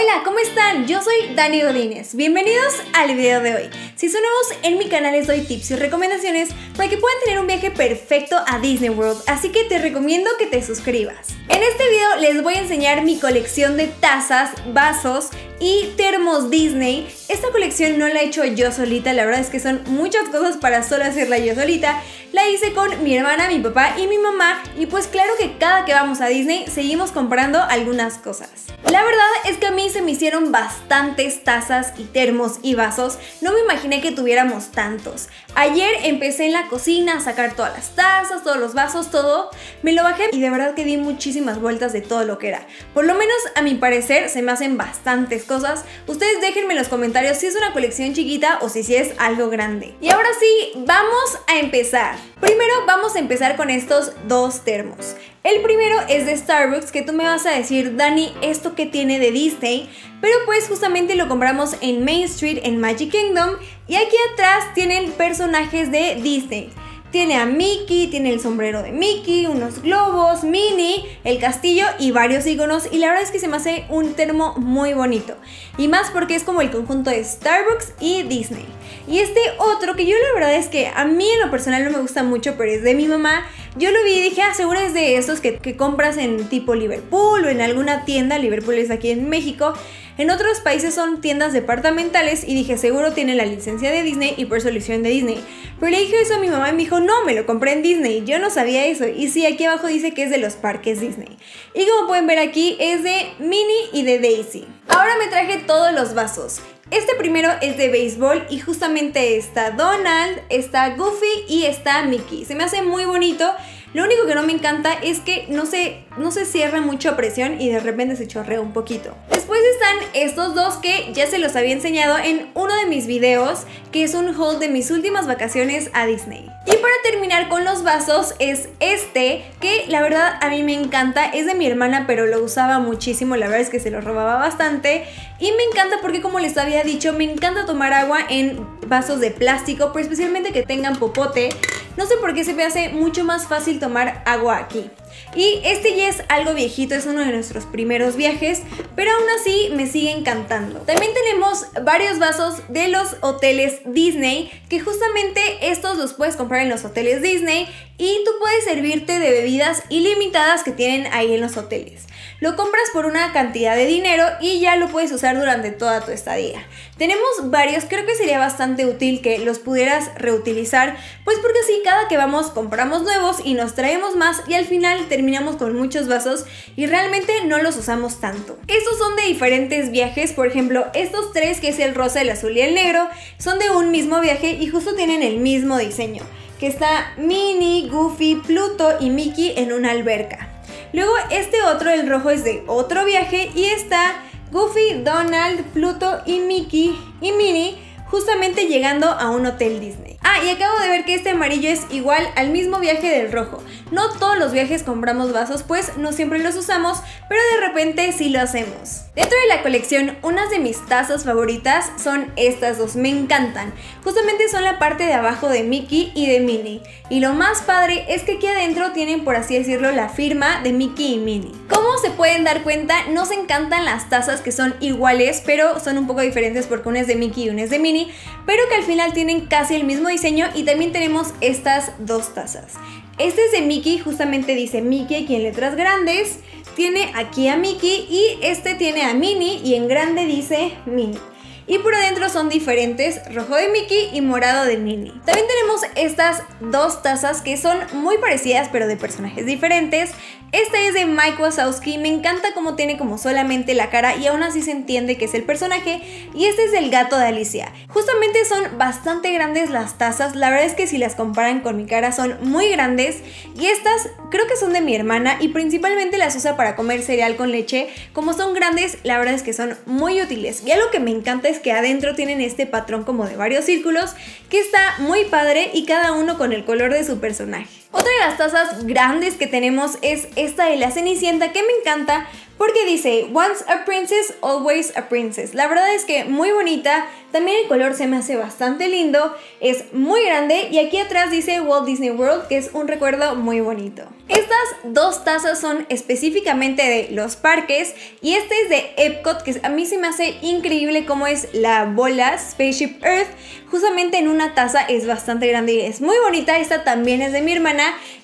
Hola, ¿cómo están? Yo soy Dani Godínez. Bienvenidos al video de hoy. Si son nuevos en mi canal les doy tips y recomendaciones para que puedan tener un viaje perfecto a Disney World, así que te recomiendo que te suscribas. En este video les voy a enseñar mi colección de tazas, vasos y termos Disney. Esta colección no la he hecho yo solita, la verdad es que son muchas cosas para solo hacerla yo solita. La hice con mi hermana, mi papá y mi mamá y pues claro que cada que vamos a Disney seguimos comprando algunas cosas. La verdad es que a mí se me hicieron bastantes tazas y termos y vasos, no me imaginé que tuviéramos tantos. Ayer empecé en la cocina a sacar todas las tazas, todos los vasos, todo, me lo bajé y de verdad que di muchísimas vueltas de todo lo que era. Por lo menos a mi parecer se me hacen bastantes cosas, ustedes déjenme en los comentarios si es una colección chiquita o si, si es algo grande. Y ahora sí, vamos a empezar. Primero vamos a empezar con estos dos termos. El primero es de Starbucks, que tú me vas a decir, Dani, ¿esto que tiene de Disney? Pero pues justamente lo compramos en Main Street, en Magic Kingdom, y aquí atrás tienen personajes de Disney. Tiene a Mickey, tiene el sombrero de Mickey, unos globos, Minnie, el castillo y varios iconos. Y la verdad es que se me hace un termo muy bonito. Y más porque es como el conjunto de Starbucks y Disney. Y este otro que yo la verdad es que a mí en lo personal no me gusta mucho, pero es de mi mamá. Yo lo vi y dije, ah, de esos que, que compras en tipo Liverpool o en alguna tienda. Liverpool es aquí en México. En otros países son tiendas departamentales y dije, seguro tiene la licencia de Disney y por hicieron de Disney. Pero le dije eso a mi mamá y me dijo, no, me lo compré en Disney. Yo no sabía eso. Y sí, aquí abajo dice que es de los parques Disney. Y como pueden ver aquí, es de Minnie y de Daisy. Ahora me traje todos los vasos. Este primero es de béisbol y justamente está Donald, está Goofy y está Mickey. Se me hace muy bonito. Lo único que no me encanta es que no se, no se cierra mucho a presión y de repente se chorrea un poquito. Después están estos dos que ya se los había enseñado en uno de mis videos, que es un haul de mis últimas vacaciones a Disney. Y para terminar con los vasos es este, que la verdad a mí me encanta, es de mi hermana pero lo usaba muchísimo, la verdad es que se lo robaba bastante. Y me encanta porque como les había dicho, me encanta tomar agua en vasos de plástico, pero especialmente que tengan popote. No sé por qué se me hace mucho más fácil tomar agua aquí. Y este ya es algo viejito, es uno de nuestros primeros viajes, pero aún así me sigue encantando. También tenemos varios vasos de los hoteles Disney, que justamente estos los puedes comprar en los hoteles Disney y tú puedes servirte de bebidas ilimitadas que tienen ahí en los hoteles. Lo compras por una cantidad de dinero y ya lo puedes usar durante toda tu estadía. Tenemos varios, creo que sería bastante útil que los pudieras reutilizar, pues porque así cada que vamos compramos nuevos y nos traemos más y al final terminamos con muchos vasos y realmente no los usamos tanto. Estos son de diferentes viajes, por ejemplo, estos tres que es el rosa, el azul y el negro, son de un mismo viaje y justo tienen el mismo diseño, que está Minnie, Goofy, Pluto y Mickey en una alberca. Luego este otro, el rojo, es de otro viaje y está Goofy, Donald, Pluto y Mickey y Minnie justamente llegando a un hotel Disney. Ah, y acabo de ver que este amarillo es igual al mismo viaje del rojo. No todos los viajes compramos vasos, pues no siempre los usamos, pero de repente sí lo hacemos. Dentro de la colección, unas de mis tazas favoritas son estas dos, me encantan. Justamente son la parte de abajo de Mickey y de Minnie. Y lo más padre es que aquí adentro tienen, por así decirlo, la firma de Mickey y Minnie. Como se pueden dar cuenta, nos encantan las tazas que son iguales, pero son un poco diferentes porque una es de Mickey y una es de Minnie, pero que al final tienen casi el mismo diseño y también tenemos estas dos tazas. Este es de Mickey, justamente dice Mickey aquí en letras grandes, tiene aquí a Mickey y este tiene a Minnie y en grande dice Minnie y por adentro son diferentes, rojo de Mickey y morado de Minnie. También tenemos estas dos tazas que son muy parecidas pero de personajes diferentes. Esta es de Mike Wazowski, me encanta cómo tiene como solamente la cara y aún así se entiende que es el personaje. Y este es del gato de Alicia. Justamente son bastante grandes las tazas, la verdad es que si las comparan con mi cara son muy grandes. Y estas creo que son de mi hermana y principalmente las usa para comer cereal con leche. Como son grandes, la verdad es que son muy útiles. Y algo que me encanta que adentro tienen este patrón como de varios círculos que está muy padre y cada uno con el color de su personaje. Otra de las tazas grandes que tenemos es esta de la Cenicienta que me encanta porque dice Once a princess, always a princess. La verdad es que muy bonita, también el color se me hace bastante lindo, es muy grande y aquí atrás dice Walt Disney World que es un recuerdo muy bonito. Estas dos tazas son específicamente de los parques y este es de Epcot que a mí se me hace increíble cómo es la bola Spaceship Earth. Justamente en una taza es bastante grande y es muy bonita. Esta también es de mi hermana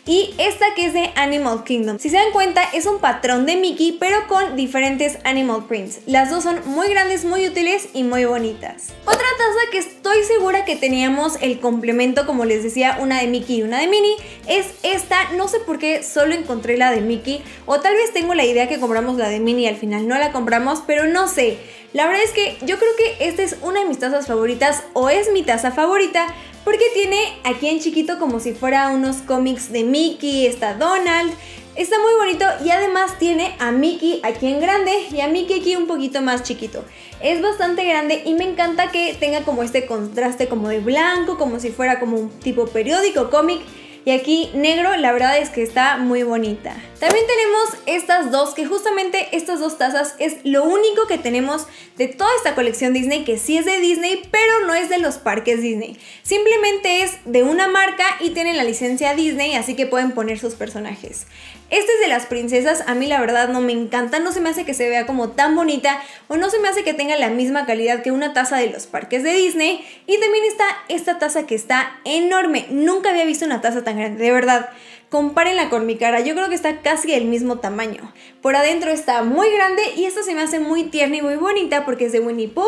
y esta que es de Animal Kingdom. Si se dan cuenta es un patrón de Mickey pero con diferentes animal prints. Las dos son muy grandes, muy útiles y muy bonitas. Otra taza que estoy segura que teníamos el complemento, como les decía, una de Mickey y una de Minnie, es esta. No sé por qué solo encontré la de Mickey o tal vez tengo la idea que compramos la de Minnie y al final no la compramos, pero no sé. La verdad es que yo creo que esta es una de mis tazas favoritas o es mi taza favorita porque tiene aquí en chiquito como si fuera unos cómics de Mickey, está Donald, Está muy bonito y además tiene a Mickey aquí en grande y a Mickey aquí un poquito más chiquito. Es bastante grande y me encanta que tenga como este contraste como de blanco, como si fuera como un tipo periódico, cómic y aquí negro, la verdad es que está muy bonita. También tenemos estas dos, que justamente estas dos tazas es lo único que tenemos de toda esta colección Disney, que sí es de Disney, pero no es de los parques Disney. Simplemente es de una marca y tienen la licencia Disney, así que pueden poner sus personajes. Este es de las princesas, a mí la verdad no me encanta, no se me hace que se vea como tan bonita o no se me hace que tenga la misma calidad que una taza de los parques de Disney. Y también está esta taza que está enorme, nunca había visto una taza tan grande, de verdad. Compárenla con mi cara, yo creo que está casi el mismo tamaño. Por adentro está muy grande y esta se me hace muy tierna y muy bonita porque es de Winnie Pooh,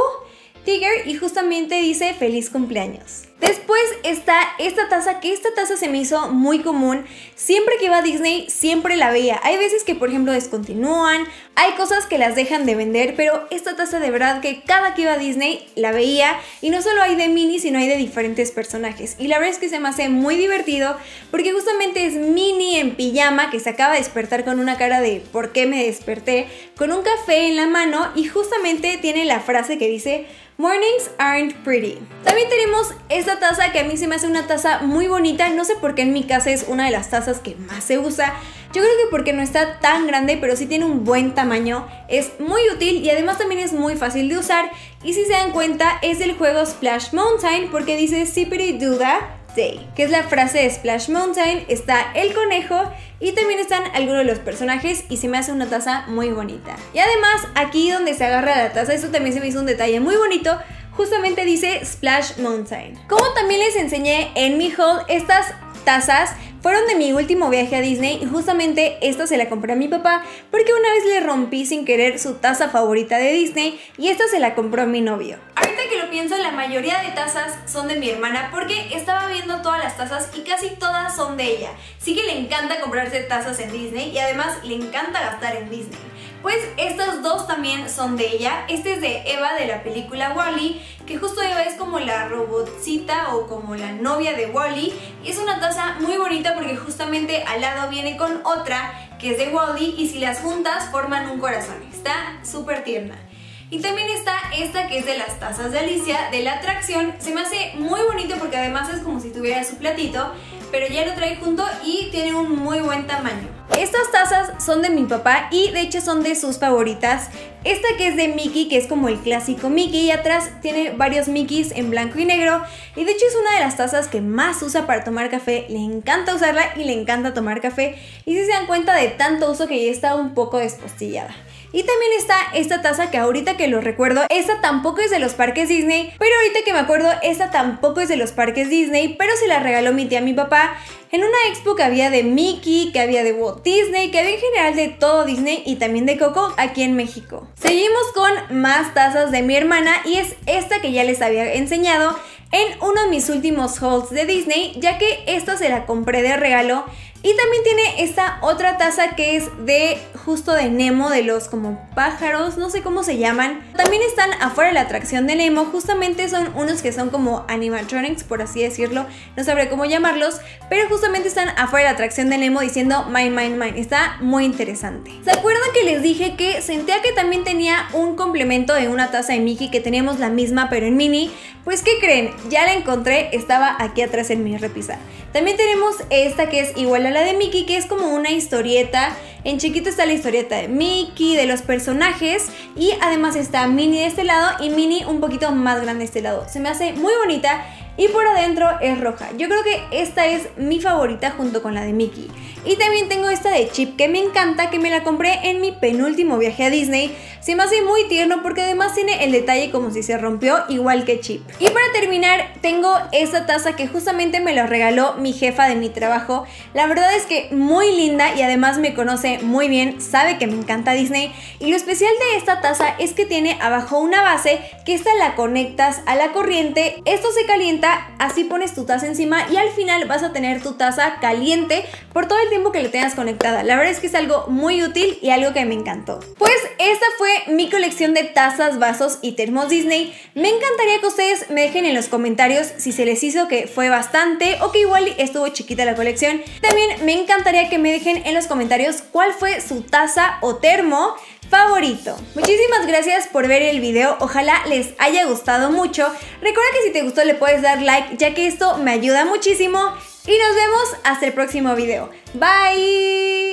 Tiger y justamente dice feliz cumpleaños. Después está esta taza, que esta taza se me hizo muy común. Siempre que iba a Disney, siempre la veía. Hay veces que, por ejemplo, descontinúan, hay cosas que las dejan de vender, pero esta taza de verdad que cada que iba a Disney la veía. Y no solo hay de Minnie, sino hay de diferentes personajes. Y la verdad es que se me hace muy divertido, porque justamente es Minnie en pijama, que se acaba de despertar con una cara de ¿por qué me desperté? Con un café en la mano y justamente tiene la frase que dice Mornings aren't pretty. También tenemos esta taza que a mí se me hace una taza muy bonita. No sé por qué en mi casa es una de las tazas que más se usa. Yo creo que porque no está tan grande, pero sí tiene un buen tamaño. Es muy útil y además también es muy fácil de usar. Y si se dan cuenta, es del juego Splash Mountain porque dice Sippity Duda Day, que es la frase de Splash Mountain. Está el conejo y también están algunos de los personajes y se me hace una taza muy bonita. Y además aquí donde se agarra la taza, esto también se me hizo un detalle muy bonito justamente dice Splash Mountain. Como también les enseñé en mi haul, estas tazas fueron de mi último viaje a Disney y justamente esta se la compré a mi papá porque una vez le rompí sin querer su taza favorita de Disney y esta se la compró mi novio. Ahorita que lo pienso, la mayoría de tazas son de mi hermana porque estaba viendo todas las tazas y casi todas son de ella. Sí que le encanta comprarse tazas en Disney y además le encanta gastar en Disney. Pues estas dos también son de ella. Este es de Eva de la película Wally, que justo Eva es como la robotcita o como la novia de Wally. Y es una taza muy bonita porque justamente al lado viene con otra que es de Wally y si las juntas forman un corazón. Está súper tierna. Y también está esta que es de las tazas de Alicia, de la atracción. Se me hace muy bonito porque además es como si tuviera su platito, pero ya lo trae junto y tiene un muy buen tamaño. Estas tazas son de mi papá y de hecho son de sus favoritas. Esta que es de Mickey, que es como el clásico Mickey, y atrás tiene varios Mickeys en blanco y negro. Y de hecho es una de las tazas que más usa para tomar café. Le encanta usarla y le encanta tomar café. Y si se dan cuenta de tanto uso que ya está un poco despostillada. Y también está esta taza que ahorita que lo recuerdo, esta tampoco es de los parques Disney, pero ahorita que me acuerdo, esta tampoco es de los parques Disney, pero se la regaló mi tía a mi papá en una expo que había de Mickey, que había de Walt Disney, que había en general de todo Disney y también de Coco aquí en México. Seguimos con más tazas de mi hermana y es esta que ya les había enseñado en uno de mis últimos hauls de Disney, ya que esta se la compré de regalo y también tiene esta otra taza que es de justo de Nemo, de los como pájaros, no sé cómo se llaman. También están afuera de la atracción de Nemo, justamente son unos que son como animatronics, por así decirlo, no sabré cómo llamarlos, pero justamente están afuera de la atracción de Nemo diciendo Mine, Mine, Mine. Está muy interesante. ¿Se acuerdan que les dije que sentía que también tenía un complemento de una taza de Mickey que teníamos la misma pero en mini? Pues ¿qué creen? Ya la encontré, estaba aquí atrás en mi repisa. También tenemos esta que es igual a la de Mickey, que es como una historieta. En chiquito está la historieta de Mickey, de los personajes y además está Minnie de este lado y Minnie un poquito más grande de este lado. Se me hace muy bonita y por adentro es roja. Yo creo que esta es mi favorita junto con la de Mickey. Y también tengo esta de Chip que me encanta, que me la compré en mi penúltimo viaje a Disney. Se me hace muy tierno porque además tiene el detalle como si se rompió igual que Chip. Terminar tengo esta taza que justamente me la regaló mi jefa de mi trabajo. La verdad es que muy linda y además me conoce muy bien, sabe que me encanta Disney. Y lo especial de esta taza es que tiene abajo una base que esta la conectas a la corriente. Esto se calienta así pones tu taza encima y al final vas a tener tu taza caliente por todo el tiempo que le tengas conectada. La verdad es que es algo muy útil y algo que me encantó. Pues esta fue mi colección de tazas, vasos y termos Disney. Me encantaría que ustedes me en los comentarios si se les hizo que fue bastante o que igual estuvo chiquita la colección. También me encantaría que me dejen en los comentarios cuál fue su taza o termo favorito. Muchísimas gracias por ver el video, ojalá les haya gustado mucho. Recuerda que si te gustó le puedes dar like ya que esto me ayuda muchísimo y nos vemos hasta el próximo video. Bye.